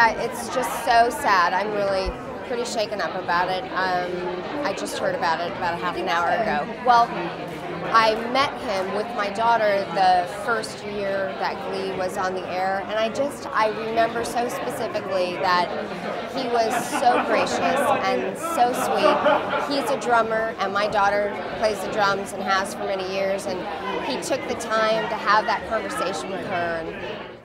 I, it's just so sad. I'm really pretty shaken up about it. Um, I just heard about it about a half an hour ago. Well, I met him with my daughter the first year that Glee was on the air, and I just I remember so specifically that he was so gracious and so sweet. He's a drummer, and my daughter plays the drums and has for many years, and he took the time to have that conversation with her. And